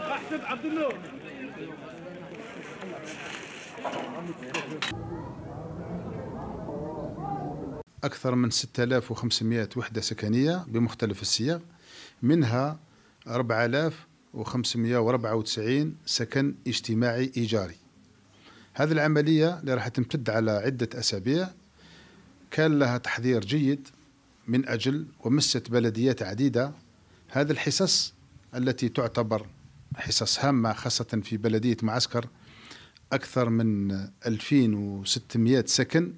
احسب عبد أكثر من 6500 وحدة سكنية بمختلف الصيغ منها 4594 سكن اجتماعي إيجاري. هذه العملية اللي راح تمتد على عدة أسابيع. كان لها تحضير جيد من أجل ومست بلديات عديدة هذه الحصص التي تعتبر حصص هامة خاصة في بلدية معسكر أكثر من 2600 سكن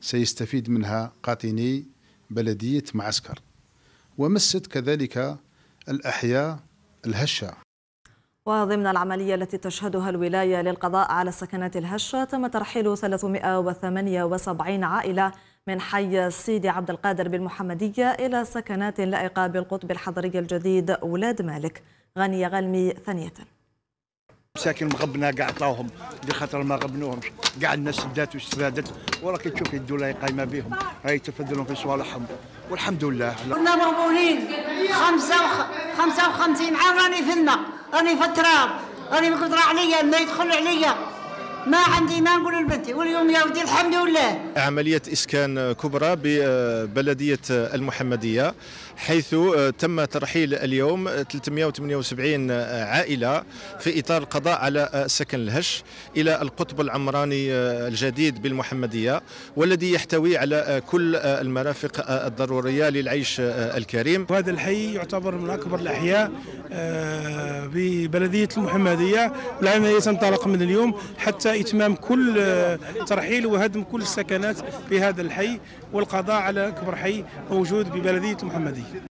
سيستفيد منها قاطني بلدية معسكر. ومست كذلك الأحياء الهشة. وضمن العملية التي تشهدها الولاية للقضاء على السكنات الهشة تم ترحيل 378 عائلة من حي سيدي عبد القادر بالمحمدية إلى سكنات لائقة بالقطب الحضري الجديد ولاد مالك. غنية غلمي ثانية. مساكن مغبنا كاع عطاوهم بخاطر ما غبنوهمش. كاع الناس دات واستفادت وراك تشوف الدولة قايمه بهم. هاي تفضلهم في صوالحهم. والحمد لله. كنا مغبونين. خمسة وخ... خمسة وخمسين عام راني في الماء راني في التراب. راني مقدرة عليا ما يدخل عليا. ما عندي ما نقول لبنتي واليوم يا ودي الحمد لله. عملية إسكان كبرى ببلدية المحمدية حيث تم ترحيل اليوم 378 عائلة في إطار القضاء على سكن الهش إلى القطب العمراني الجديد بالمحمدية والذي يحتوي على كل المرافق الضرورية للعيش الكريم. وهذا الحي يعتبر من أكبر الأحياء ببلدية المحمدية والعملية تنطلق من اليوم حتى إتمام كل ترحيل وهدم كل السكنات في هذا الحي والقضاء على أكبر حي موجود ببلدية المحمدية